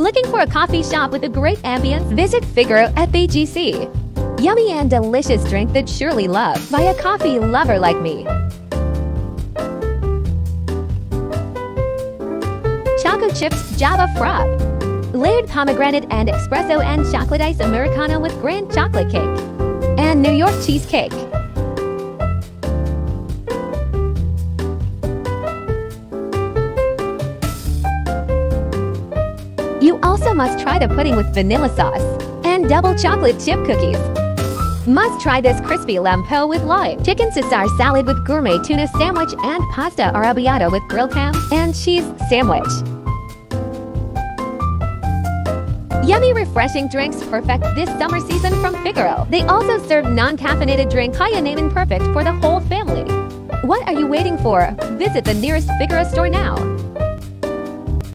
Looking for a coffee shop with a great ambience? Visit Figaro at BGC. Yummy and delicious drink that surely loved by a coffee lover like me. Choco Chips Java Frap. Layered pomegranate and espresso and chocolate ice Americano with grand chocolate cake. And New York cheesecake. You also must try the pudding with vanilla sauce and double chocolate chip cookies. Must try this crispy lampo with lime, chicken Caesar salad with gourmet tuna sandwich and pasta arrabbiata with grilled ham and cheese sandwich. Yummy, refreshing drinks perfect this summer season from Figaro. They also serve non-caffeinated drink Hyanemin perfect for the whole family. What are you waiting for? Visit the nearest Figaro store now.